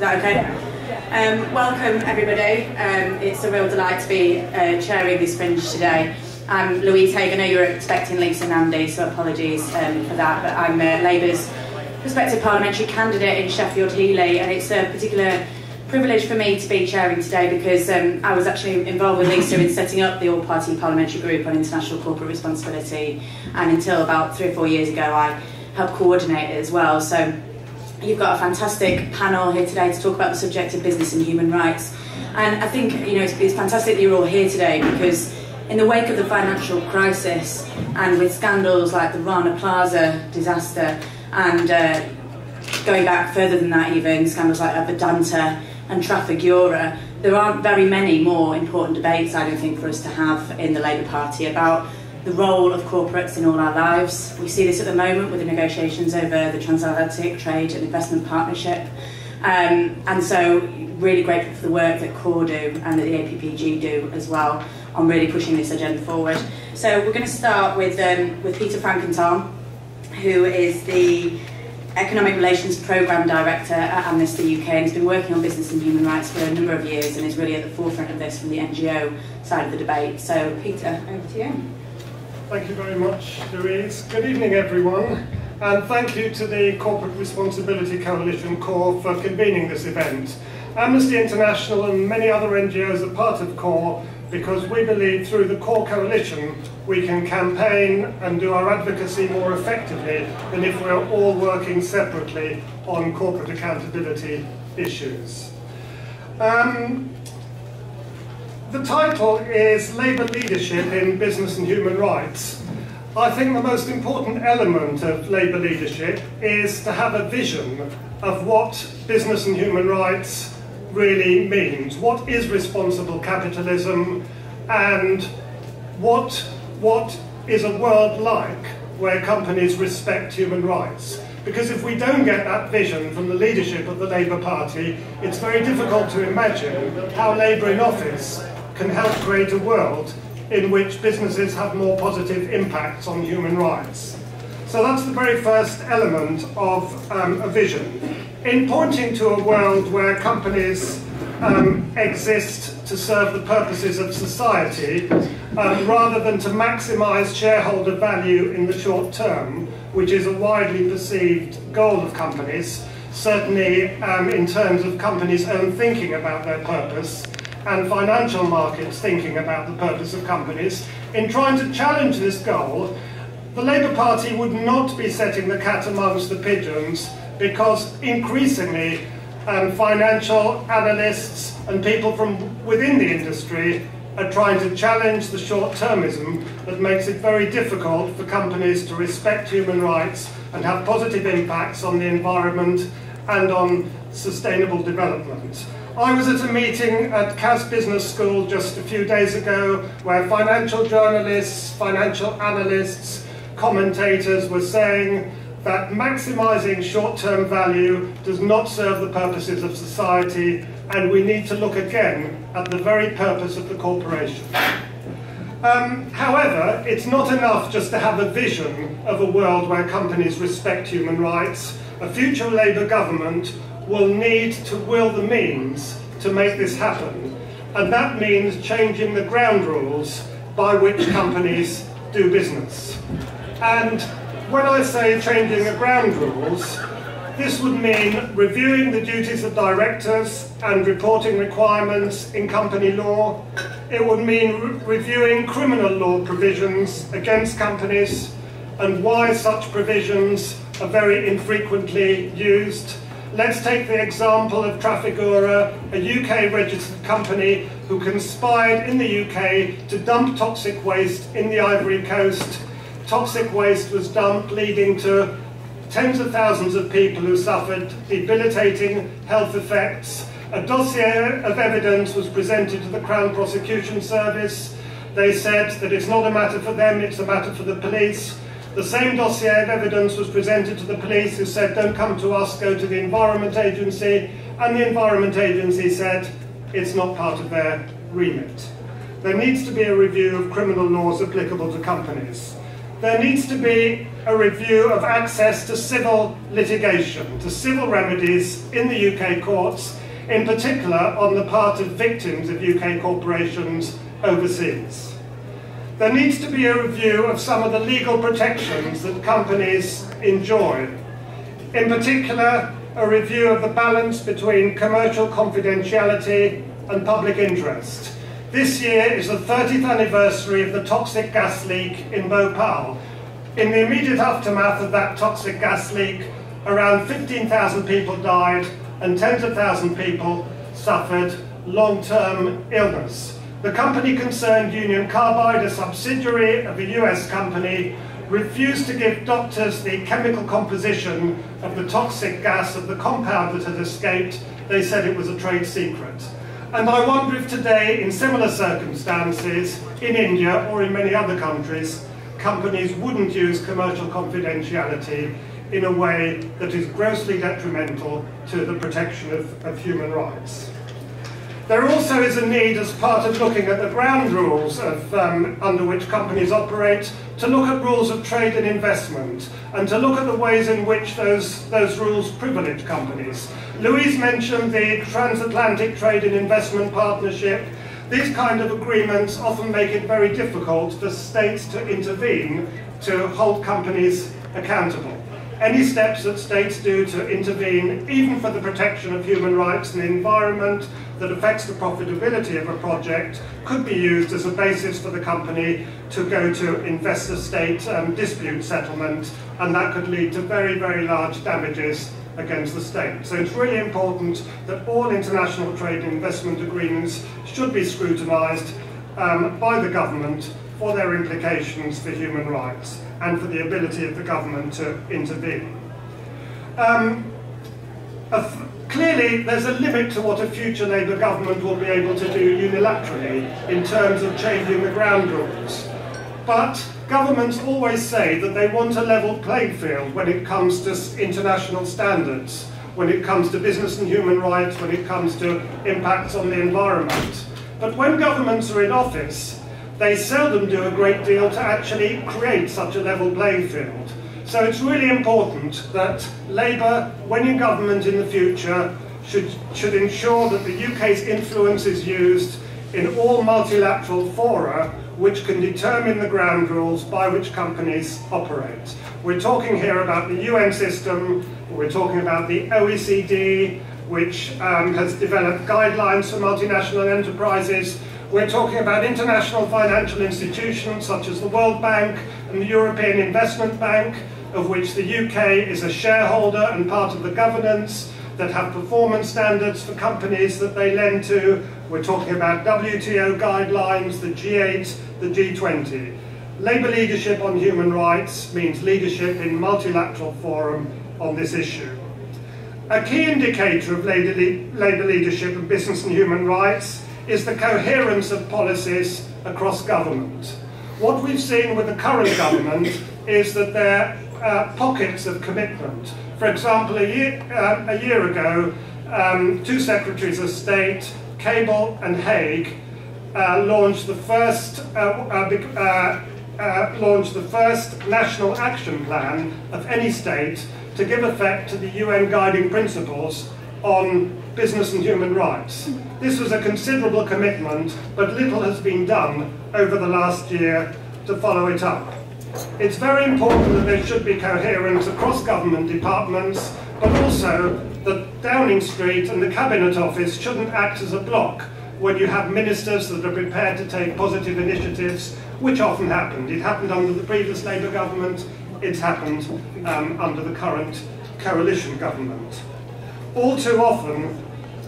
Is that okay? Um, welcome everybody. Um, it's a real delight to be uh, chairing this fringe today. I'm Louise Haigh. I know you were expecting Lisa Nandy, so apologies um, for that. But I'm uh, Labour's prospective parliamentary candidate in Sheffield Heeley, and it's a particular privilege for me to be chairing today because um, I was actually involved with Lisa in setting up the All Party Parliamentary Group on International Corporate Responsibility, and until about three or four years ago, I helped coordinate it as well. So You've got a fantastic panel here today to talk about the subject of business and human rights. And I think you know it's, it's fantastic that you're all here today because in the wake of the financial crisis and with scandals like the Rana Plaza disaster and uh, going back further than that even, scandals like Vedanta and Trafigura, there aren't very many more important debates, I don't think, for us to have in the Labour Party about the role of corporates in all our lives. We see this at the moment with the negotiations over the Transatlantic Trade and Investment Partnership. Um, and so really grateful for the work that CORE do and that the APPG do as well on really pushing this agenda forward. So we're going to start with, um, with Peter Frankental, who is the Economic Relations Programme Director at Amnesty UK and has been working on business and human rights for a number of years and is really at the forefront of this from the NGO side of the debate. So Peter, over to you. Thank you very much, Louise. Good evening, everyone, and thank you to the Corporate Responsibility Coalition CORE for convening this event. Amnesty International and many other NGOs are part of CORE because we believe through the CORE Coalition we can campaign and do our advocacy more effectively than if we're all working separately on corporate accountability issues. Um, the title is Labour Leadership in Business and Human Rights. I think the most important element of Labour leadership is to have a vision of what business and human rights really means. What is responsible capitalism and what, what is a world like where companies respect human rights? Because if we don't get that vision from the leadership of the Labour Party, it's very difficult to imagine how Labour in office can help create a world in which businesses have more positive impacts on human rights. So that's the very first element of um, a vision. In pointing to a world where companies um, exist to serve the purposes of society, um, rather than to maximise shareholder value in the short term, which is a widely perceived goal of companies, certainly um, in terms of companies' own thinking about their purpose, and financial markets thinking about the purpose of companies, in trying to challenge this goal, the Labour Party would not be setting the cat amongst the pigeons because increasingly um, financial analysts and people from within the industry are trying to challenge the short-termism that makes it very difficult for companies to respect human rights and have positive impacts on the environment and on sustainable development. I was at a meeting at Cass Business School just a few days ago where financial journalists, financial analysts, commentators were saying that maximising short-term value does not serve the purposes of society and we need to look again at the very purpose of the corporation. Um, however, it's not enough just to have a vision of a world where companies respect human rights. A future Labour government will need to will the means to make this happen. And that means changing the ground rules by which companies do business. And when I say changing the ground rules, this would mean reviewing the duties of directors and reporting requirements in company law. It would mean re reviewing criminal law provisions against companies and why such provisions are very infrequently used Let's take the example of Trafigura, a UK registered company who conspired in the UK to dump toxic waste in the Ivory Coast. Toxic waste was dumped, leading to tens of thousands of people who suffered debilitating health effects. A dossier of evidence was presented to the Crown Prosecution Service. They said that it's not a matter for them, it's a matter for the police. The same dossier of evidence was presented to the police who said, don't come to us, go to the Environment Agency. And the Environment Agency said, it's not part of their remit. There needs to be a review of criminal laws applicable to companies. there needs to be a review of access to civil litigation, to civil remedies in the UK courts, in particular on the part of victims of UK corporations overseas. There needs to be a review of some of the legal protections that companies enjoy. In particular, a review of the balance between commercial confidentiality and public interest. This year is the 30th anniversary of the toxic gas leak in Bhopal. In the immediate aftermath of that toxic gas leak, around 15,000 people died and tens of thousands of people suffered long-term illness. The company concerned Union Carbide, a subsidiary of a US company, refused to give doctors the chemical composition of the toxic gas of the compound that had escaped. They said it was a trade secret. And I wonder if today, in similar circumstances, in India or in many other countries, companies wouldn't use commercial confidentiality in a way that is grossly detrimental to the protection of, of human rights. There also is a need, as part of looking at the ground rules of, um, under which companies operate, to look at rules of trade and investment, and to look at the ways in which those, those rules privilege companies. Louise mentioned the Transatlantic Trade and Investment Partnership. These kind of agreements often make it very difficult for states to intervene to hold companies accountable. Any steps that states do to intervene, even for the protection of human rights and the environment that affects the profitability of a project, could be used as a basis for the company to go to investor-state um, dispute settlement, and that could lead to very, very large damages against the state. So it's really important that all international trade and investment agreements should be scrutinised um, by the government for their implications for human rights and for the ability of the government to intervene. Um, clearly, there's a limit to what a future Labour government will be able to do unilaterally in terms of changing the ground rules. But governments always say that they want a level playing field when it comes to international standards, when it comes to business and human rights, when it comes to impacts on the environment. But when governments are in office, they seldom do a great deal to actually create such a level playing field. So it's really important that Labour, when in government in the future, should, should ensure that the UK's influence is used in all multilateral fora which can determine the ground rules by which companies operate. We're talking here about the UN system, we're talking about the OECD, which um, has developed guidelines for multinational enterprises, we're talking about international financial institutions such as the World Bank and the European Investment Bank, of which the UK is a shareholder and part of the governance, that have performance standards for companies that they lend to. We're talking about WTO guidelines, the G8, the G20. Labour leadership on human rights means leadership in multilateral forum on this issue. A key indicator of labour leadership in business and human rights is the coherence of policies across government. What we've seen with the current government is that there are pockets of commitment. For example, a year, uh, a year ago, um, two secretaries of state, Cable and Hague, uh, launched the first uh, uh, uh, launched the first national action plan of any state to give effect to the UN guiding principles on business and human rights. This was a considerable commitment, but little has been done over the last year to follow it up. It's very important that there should be coherence across government departments, but also that Downing Street and the Cabinet Office shouldn't act as a block when you have ministers that are prepared to take positive initiatives, which often happened. It happened under the previous Labour government, it's happened um, under the current coalition government. All too often,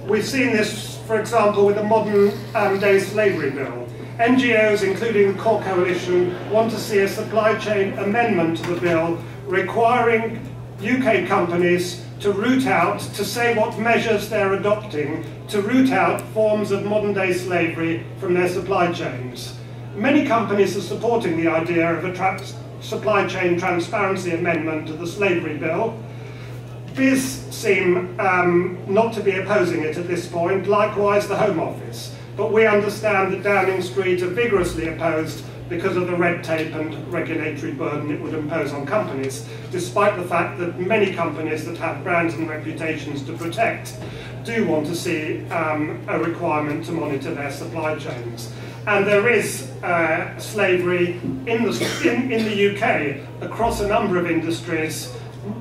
we've seen this, for example, with the modern um, day slavery bill. NGOs, including the Core Coalition, want to see a supply chain amendment to the bill requiring UK companies to root out, to say what measures they're adopting to root out forms of modern day slavery from their supply chains. Many companies are supporting the idea of a supply chain transparency amendment to the slavery bill, BIS seem um, not to be opposing it at this point, likewise the Home Office. But we understand that Downing Street are vigorously opposed because of the red tape and regulatory burden it would impose on companies, despite the fact that many companies that have brands and reputations to protect do want to see um, a requirement to monitor their supply chains. And there is uh, slavery in the, in, in the UK across a number of industries,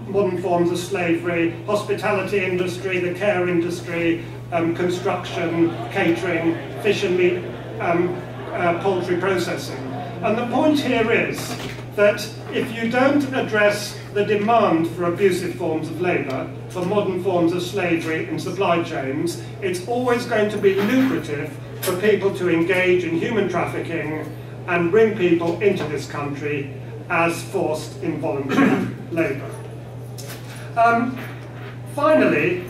modern forms of slavery, hospitality industry, the care industry, um, construction, catering, fish and meat, um, uh, poultry processing. And the point here is that if you don't address the demand for abusive forms of labour, for modern forms of slavery in supply chains, it's always going to be lucrative for people to engage in human trafficking and bring people into this country as forced involuntary labour. Um, finally,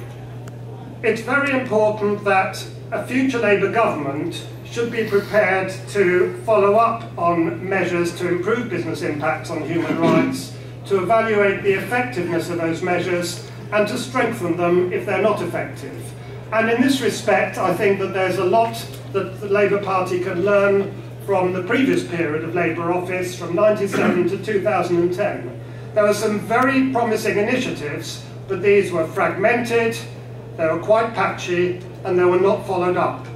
it's very important that a future Labour government should be prepared to follow up on measures to improve business impacts on human rights, to evaluate the effectiveness of those measures, and to strengthen them if they're not effective. And in this respect, I think that there's a lot that the Labour Party can learn from the previous period of Labour office, from 97 to 2010. There were some very promising initiatives, but these were fragmented, they were quite patchy, and they were not followed up.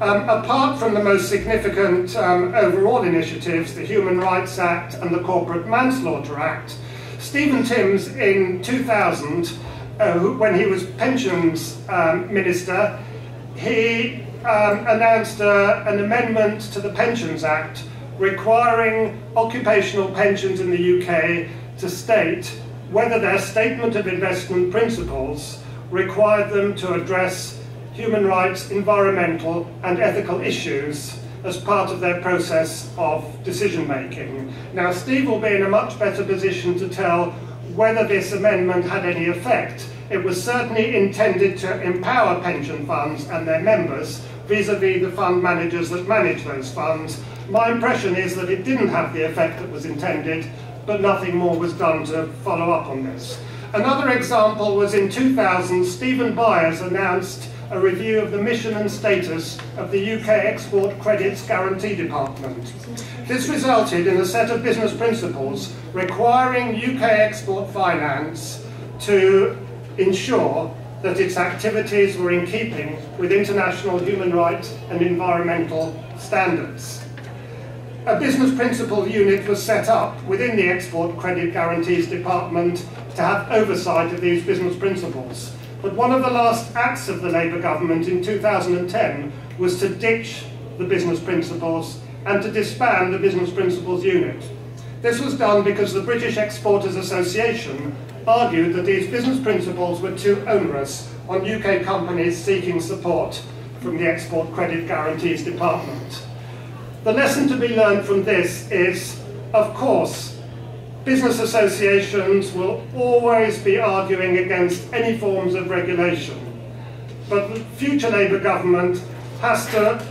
Um, apart from the most significant um, overall initiatives, the Human Rights Act and the Corporate Manslaughter Act, Stephen Timms in 2000, uh, when he was pensions um, minister, he um, announced uh, an amendment to the Pensions Act requiring occupational pensions in the UK to state whether their statement of investment principles required them to address human rights, environmental, and ethical issues as part of their process of decision making. Now, Steve will be in a much better position to tell whether this amendment had any effect. It was certainly intended to empower pension funds and their members vis a vis the fund managers that manage those funds. My impression is that it didn't have the effect that was intended, but nothing more was done to follow up on this. Another example was in 2000, Stephen Byers announced a review of the mission and status of the UK Export Credits Guarantee Department. This resulted in a set of business principles requiring UK export finance to ensure that its activities were in keeping with international human rights and environmental standards. A business principles unit was set up within the Export Credit Guarantees Department to have oversight of these business principles. But one of the last acts of the Labour government in 2010 was to ditch the business principles and to disband the business principles unit. This was done because the British Exporters Association argued that these business principles were too onerous on UK companies seeking support from the Export Credit Guarantees Department. The lesson to be learned from this is, of course, business associations will always be arguing against any forms of regulation. But the future Labour government has to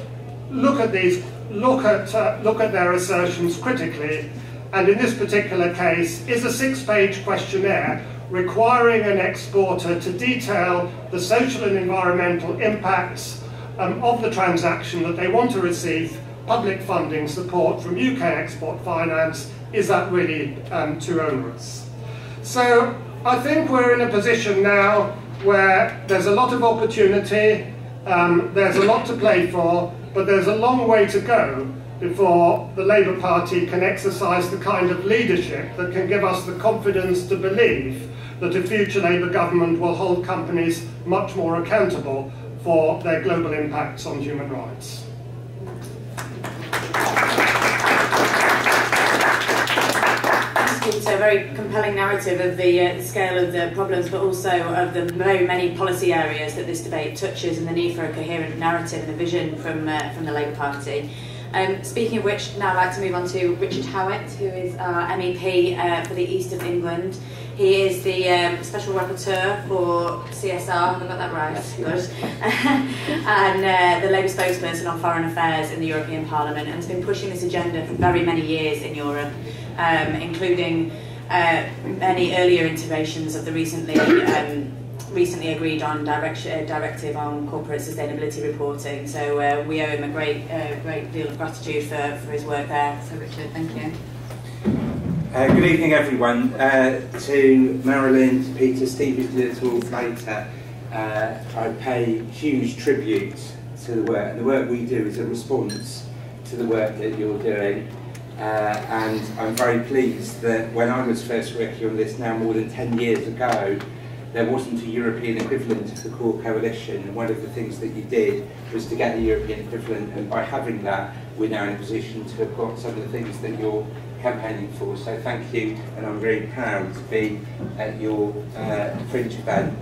look at these, look at, uh, look at their assertions critically, and in this particular case is a six-page questionnaire requiring an exporter to detail the social and environmental impacts um, of the transaction that they want to receive public funding support from UK Export Finance is that really um, too onerous? So I think we're in a position now where there's a lot of opportunity, um, there's a lot to play for, but there's a long way to go before the Labour Party can exercise the kind of leadership that can give us the confidence to believe that a future Labour government will hold companies much more accountable for their global impacts on human rights. It's a very compelling narrative of the, uh, scale of the problems, but also of the very many policy areas that this debate touches and the need for a coherent narrative and a vision from, uh, from the Labour Party. Um, speaking of which, now I'd like to move on to Richard Howitt, who is our MEP uh, for the East of England. He is the um, Special Rapporteur for CSR, have I got that right? Yes, Good. and uh, the Labour spokesperson on foreign affairs in the European Parliament and has been pushing this agenda for very many years in Europe um, including uh, many earlier iterations of the recently um, recently agreed on direct, uh, directive on corporate sustainability reporting. So uh, we owe him a great, uh, great deal of gratitude for, for his work there. So Richard, thank you. Uh, good evening, everyone. Uh, to Marilyn, to Peter, Steve, who did a talk later, uh, I pay huge tribute to the work. And the work we do is a response to the work that you're doing. Uh, and I'm very pleased that when I was first working on this now more than 10 years ago, there wasn't a European equivalent of the Core Coalition, and one of the things that you did was to get the European equivalent, and by having that, we're now in a position to have got some of the things that you're campaigning for. So thank you, and I'm very proud to be at your uh, Fringe event.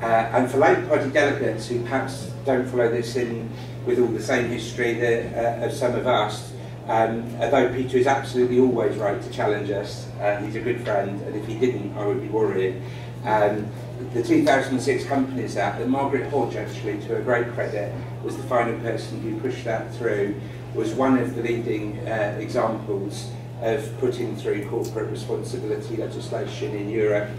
Uh, and for Labour Party delegates who perhaps don't follow this in with all the same history that, uh, some of us, um, although Peter is absolutely always right to challenge us, uh, he's a good friend, and if he didn't, I would be worried. Um, the 2006 Companies Act, that Margaret Hodge actually, to her great credit, was the final person who pushed that through, was one of the leading uh, examples of putting through corporate responsibility legislation in Europe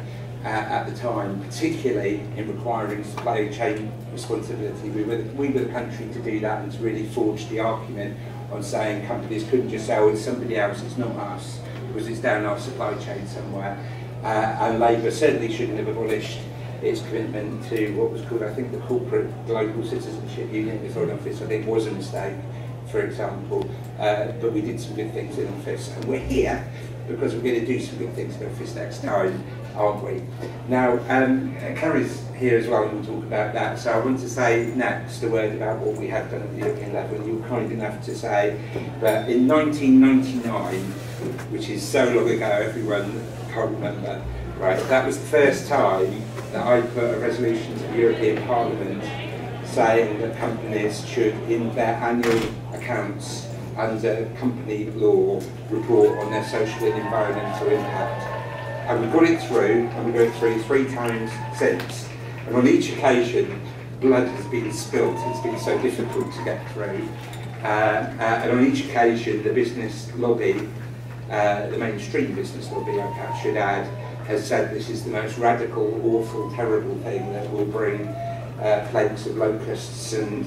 uh, at the time, particularly in requiring supply chain responsibility. We were, the, we were the country to do that and to really forge the argument on saying companies couldn't just say, it's somebody else, it's not us, because it's down our supply chain somewhere. Uh, and Labour certainly shouldn't have abolished its commitment to what was called, I think, the Corporate Global Citizenship Union Foreign Office, I think was a mistake, for example. Uh, but we did some good things in office, and we're here because we're going to do some good things in office next time, aren't we? Now, um, Kerry's here as well, and we'll talk about that. So I want to say next a word about what we have done at the European level, and you were kind enough to say that in 1999, which is so long ago, everyone can't remember, right, that was the first time that I put a resolution to the European Parliament saying that companies should, in their annual accounts under company law, report on their social and environmental impact. And we got it through, and we got it through three times since. And on each occasion, blood has been spilt. It's been so difficult to get through. Uh, uh, and on each occasion, the business lobby, uh, the mainstream business lobby, I should add, has said this is the most radical, awful, terrible thing that will bring uh, plagues of locusts and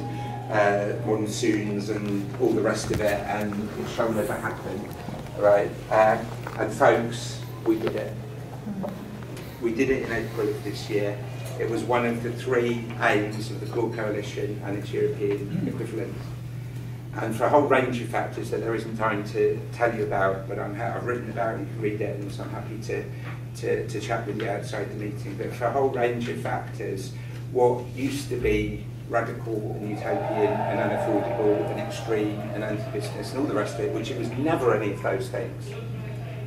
uh, monsoons and all the rest of it, and it shall never happen, right? Uh, and folks, we did it. We did it in April of this year. It was one of the three aims of the Core Coalition and its European equivalent. And for a whole range of factors that there isn't time to tell you about, but I'm I've written about, you can read it, and so I'm happy to, to, to chat with you outside the meeting. But for a whole range of factors, what used to be radical and utopian and unaffordable and extreme and anti-business and all the rest of it, which it was never any of those things,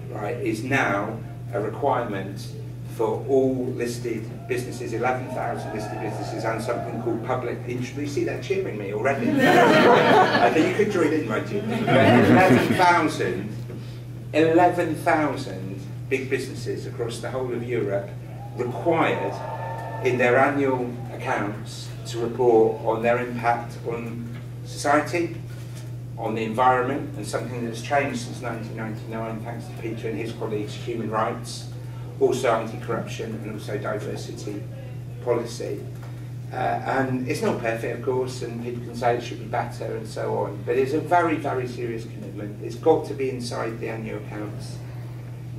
right, is now a requirement for all listed businesses, 11,000 listed businesses, and something called public interest. You see, they're cheering me already. I think you could join in, might you? 11,000 11,000 big businesses across the whole of Europe required in their annual accounts to report on their impact on society, on the environment, and something that's changed since 1999 thanks to Peter and his colleagues, human rights, also anti-corruption and also diversity policy. Uh, and it's not perfect, of course, and people can say it should be better and so on, but it's a very, very serious commitment. It's got to be inside the annual accounts.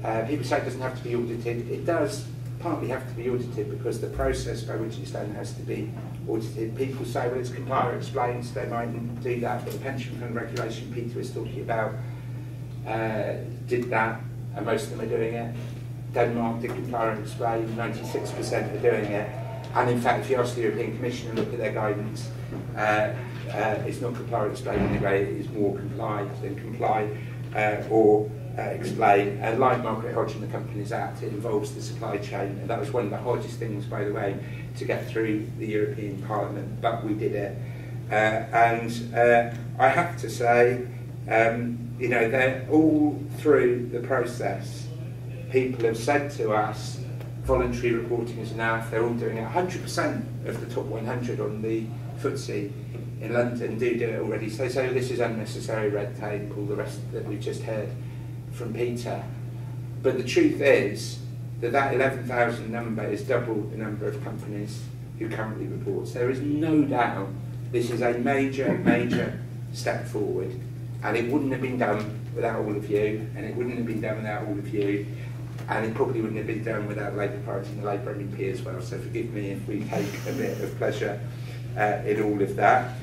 Uh, people say it doesn't have to be audited. It does partly have to be audited because the process by which it's done has to be audited. People say, well, it's comply or explain, so they mightn't do that, but the pension fund regulation Peter was talking about uh, did that, and most of them are doing it. Denmark did and explain, 96% are doing it. And in fact, if you ask the European Commission and look at their guidance, uh, uh, it's not comply or explain anyway, it is more comply than comply uh, or uh, explain. Like Margaret Hodge and the Companies Act, it involves the supply chain. And that was one of the hardest things, by the way, to get through the European Parliament, but we did it. Uh, and uh, I have to say, um, you know, they're all through the process people have said to us, voluntary reporting is enough, they're all doing it. 100% of the top 100 on the FTSE in London do do it already. So say this is unnecessary red tape, all the rest that we've just heard from Peter. But the truth is, that that 11,000 number is double the number of companies who currently report. So there is no doubt this is a major, major step forward, and it wouldn't have been done without all of you, and it wouldn't have been done without all of you, and it probably wouldn't have been done without Labour Party and the Labour MEP as well. So forgive me if we take a bit of pleasure uh, in all of that.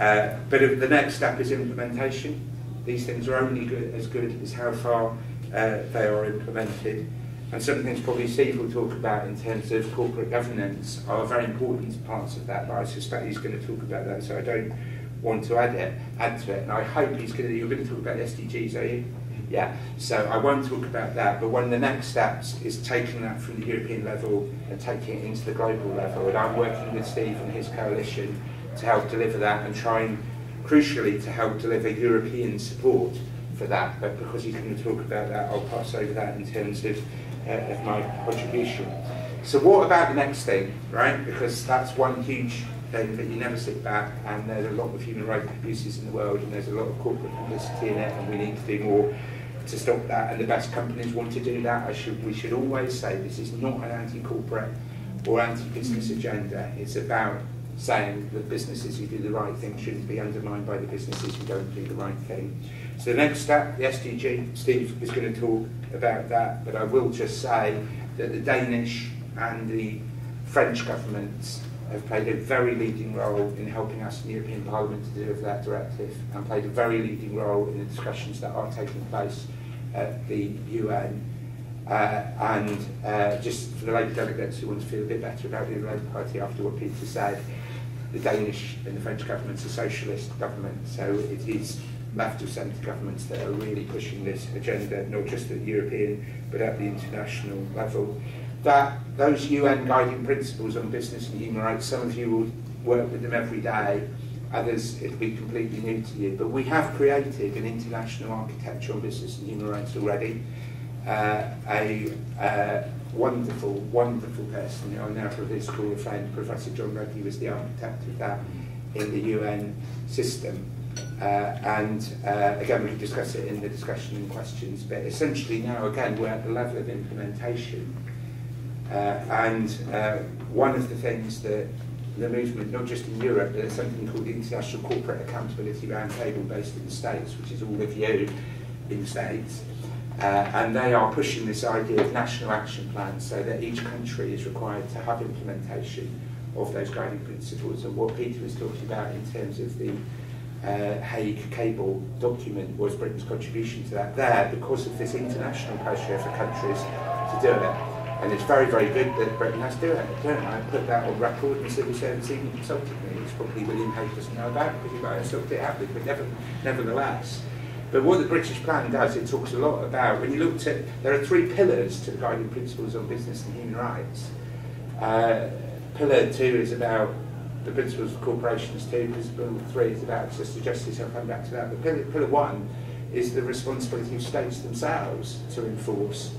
Uh, but the next step is implementation. These things are only good, as good as how far uh, they are implemented. And some things probably Steve will talk about in terms of corporate governance are very important parts of that, but I suspect he's going to talk about that, so I don't want to add it, add to it. And I hope he's going to, you're going to talk about SDGs, are you? Yeah, so I won't talk about that, but one of the next steps is taking that from the European level and taking it into the global level. And I'm working with Steve and his coalition to help deliver that and trying, crucially, to help deliver European support for that. But because he's going to talk about that, I'll pass over that in terms of uh, of my contribution. So what about the next thing, right? Because that's one huge thing that you never sit back and there's a lot of human rights abuses in the world and there's a lot of corporate publicity in it and we need to do more to stop that and the best companies want to do that. I should, we should always say this is not an anti-corporate or anti-business agenda. It's about saying that businesses who do the right thing shouldn't be undermined by the businesses who don't do the right thing. So the next step, the SDG, Steve is going to talk about that, but I will just say that the Danish and the French governments have played a very leading role in helping us in the European Parliament to deliver that directive and played a very leading role in the discussions that are taking place at the UN. Uh, and uh, just for the Labour delegates who want to feel a bit better about the Labour Party after what Peter said, the Danish and the French governments are socialist governments, so it is left of centre governments that are really pushing this agenda, not just at the European, but at the international level. That those UN guiding principles on business and human rights, some of you will work with them every day, others it'll be completely new to you. But we have created an international architecture on business and human rights already. Uh, a uh, wonderful, wonderful person for his school friend, Professor John Ruggie, was the architect of that in the UN system. Uh, and uh, again, we can discuss it in the discussion and questions, but essentially now, again, we're at the level of implementation. Uh, and uh, one of the things that the movement, not just in Europe, but there's something called the International Corporate Accountability Roundtable based in the States, which is all of you in the States. Uh, and they are pushing this idea of national action plans so that each country is required to have implementation of those guiding principles. And what Peter was talking about in terms of the uh, Hague Cable document was Britain's contribution to that there because of this international pressure for countries to do it. And it's very, very good that Britain has to do it. Don't I put that on record and civil service even consulted me, which probably William Hague doesn't know about because he might have sorted it out, but never, nevertheless. But what the British plan does, it talks a lot about, when you looked at, there are three pillars to the guiding principles on business and human rights. Uh, pillar two is about the principles of corporations too, principle three is about access to justice, I'll come back to that. But pillar, pillar one is the responsibility of states themselves to enforce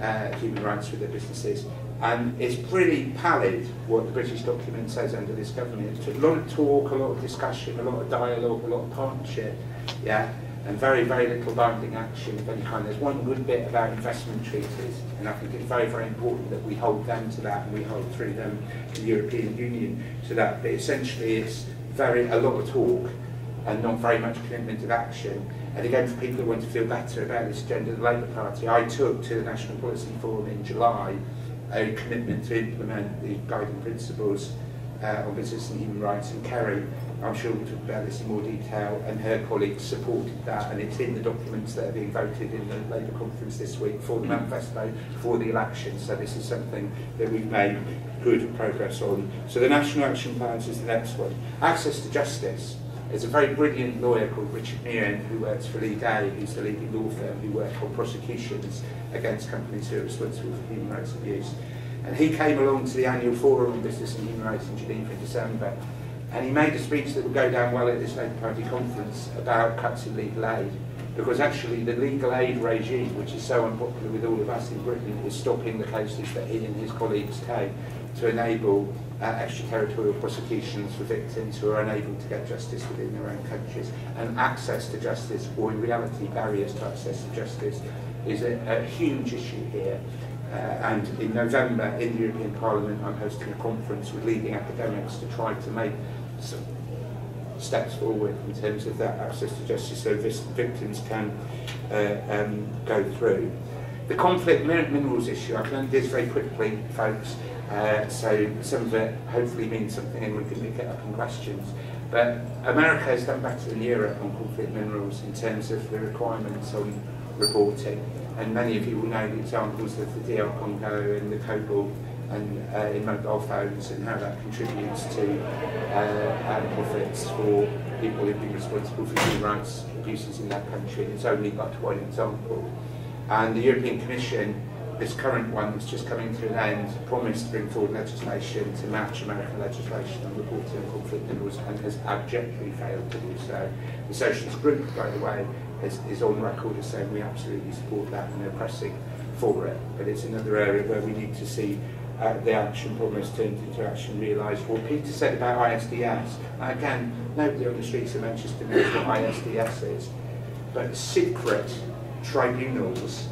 uh, human rights with their businesses. And it's pretty pallid what the British document says under this government. It's a lot of talk, a lot of discussion, a lot of dialogue, a lot of partnership, yeah, and very, very little binding action of any kind. There's one good bit about investment treaties, and I think it's very, very important that we hold them to that and we hold through them the European Union to that. But essentially, it's very a lot of talk and not very much commitment of action. And again, for people who want to feel better about this agenda, the Labour Party, I took to the National Policy Forum in July a commitment to implement the guiding principles uh, on business and human rights, and Kerry I'm sure we'll talk about this in more detail, and her colleagues supported that, and it's in the documents that are being voted in the Labour conference this week for the manifesto for the election. So this is something that we've made good progress on. So the National Action Plans is the next one. Access to justice. There's a very brilliant lawyer called Richard Meeran who works for Leigh Day, who's the leading law firm who work on prosecutions against companies who are responsible for human rights abuse. And he came along to the annual forum on business and human rights in Geneva in December and he made a speech that would go down well at this Labour Party conference about cuts in legal aid. Because actually the legal aid regime, which is so unpopular with all of us in Britain, is stopping the cases that he and his colleagues take to enable uh, extraterritorial prosecutions for victims who are unable to get justice within their own countries. And access to justice, or in reality barriers to access to justice, is a, a huge issue here. Uh, and in November, in the European Parliament, I'm hosting a conference with leading academics to try to make some steps forward in terms of that access to justice so victims can uh, um, go through. The conflict minerals issue, I've learned this very quickly, folks, uh, so some of it hopefully means something and we can pick it up in questions. But America has done better than Europe on conflict minerals in terms of the requirements on reporting. And many of you will know the examples of the DR Congo and the cobalt and uh, in mobile phones and how that contributes to uh, profits for people who've been responsible for human rights abuses in that country. It's only but one example. And the European Commission, this current one that's just coming to an end, promised to bring forward legislation to match American legislation on reporting of conflict minerals and has abjectly failed to do so. The Socialist Group, by the way, is, is on record as saying we absolutely support that and they're pressing for it. But it's another area where we need to see uh, the action promise turned into action realised. What Peter said about ISDS, again, nobody on the streets of Manchester knows what ISDS is, but secret tribunals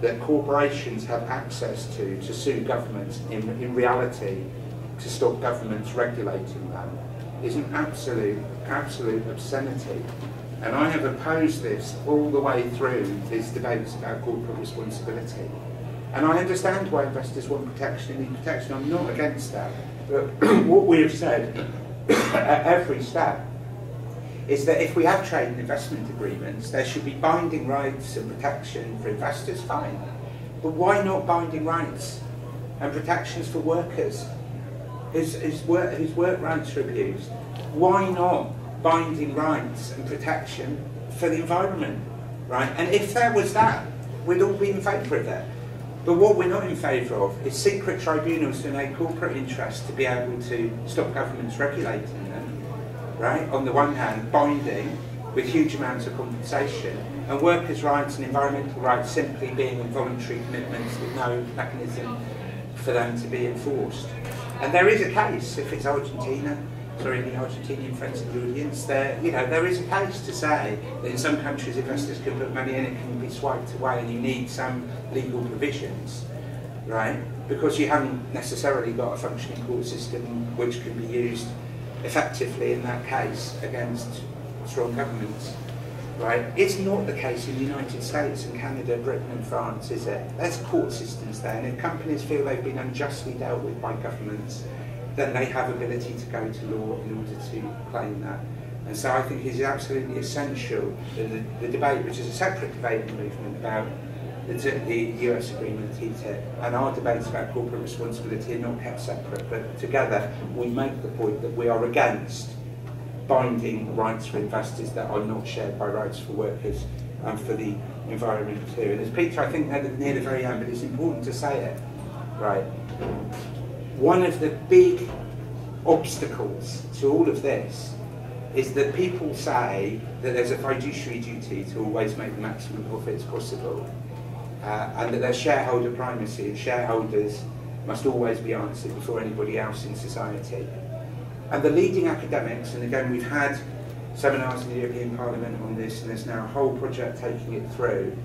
that corporations have access to to sue governments in, in reality to stop governments regulating them is an absolute, absolute obscenity. And I have opposed this all the way through these debates about corporate responsibility. And I understand why investors want protection and need protection. I'm not against that. But what we have said at every step is that if we have trade and investment agreements, there should be binding rights and protection for investors, fine. But why not binding rights and protections for workers whose, whose, work, whose work rights are abused? Why not binding rights and protection for the environment, right? And if there was that, we'd all be in favour of that. But what we're not in favour of is secret tribunals to enable corporate interests to be able to stop governments regulating them, right? On the one hand, binding with huge amounts of compensation, and workers' rights and environmental rights simply being voluntary commitments with no mechanism for them to be enforced. And there is a case, if it's Argentina, sorry, the Argentinian the audience, there, you know, there is a case to say that in some countries investors can put money in, it can be swiped away, and you need some legal provisions, right? Because you haven't necessarily got a functioning court system which can be used effectively in that case against strong governments. Right? It's not the case in the United States and Canada, Britain and France, is it? There's court systems there, and if companies feel they've been unjustly dealt with by governments, then they have ability to go to law in order to claim that. And so I think it is absolutely essential that the, the debate, which is a separate debate in the movement about the, the US agreement, TTIP, and our debates about corporate responsibility are not kept separate, but together we make the point that we are against binding rights for investors that are not shared by rights for workers and for the environment too. And as Peter, I think had near the very end, but it's important to say it, right? One of the big obstacles to all of this is that people say that there's a fiduciary duty to always make the maximum profits possible uh, and that there's shareholder primacy and shareholders must always be answered before anybody else in society. And the leading academics, and again we've had seminars in the European Parliament on this and there's now a whole project taking it through,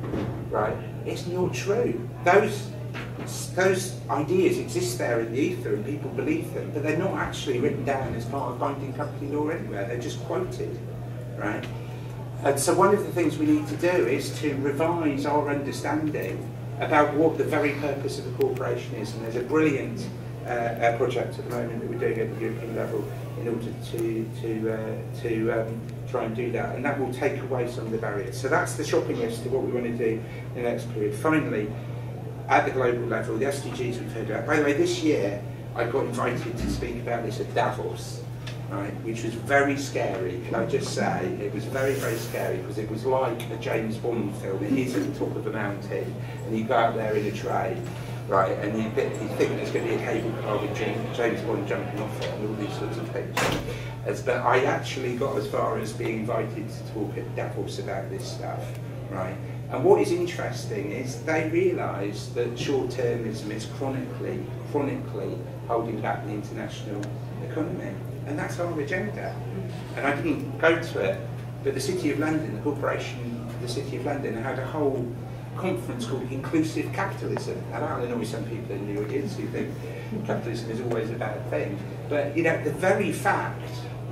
right? It's not true. Those those ideas exist there in the ether and people believe them, but they're not actually written down as part of binding company law anywhere. They're just quoted, right? And so one of the things we need to do is to revise our understanding about what the very purpose of a corporation is. And there's a brilliant uh, project at the moment that we're doing at the European level in order to, to, uh, to um, try and do that. And that will take away some of the barriers. So that's the shopping list of what we want to do in the next period. Finally, at the global level, the SDGs we've heard about. By the way, this year I got invited to speak about this at Davos, right, which was very scary, can I just say? It was very, very scary because it was like a James Bond film. He's at the top of the mountain, and you go out there in a tray, right, and you, you think there's going to be a cable car with James Bond jumping off it and all these sorts of things. As, but I actually got as far as being invited to talk at Davos about this stuff, right? And what is interesting is they realise that short-termism is chronically, chronically holding back the international economy. And that's our agenda. And I didn't go to it, but the City of London, the corporation, the City of London, had a whole conference called Inclusive Capitalism. And I know some people in the audience who think capitalism is always a bad thing. But you know, the very fact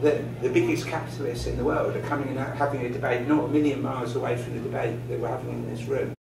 the, the biggest capitalists in the world are coming and having a debate not a million miles away from the debate that we're having in this room.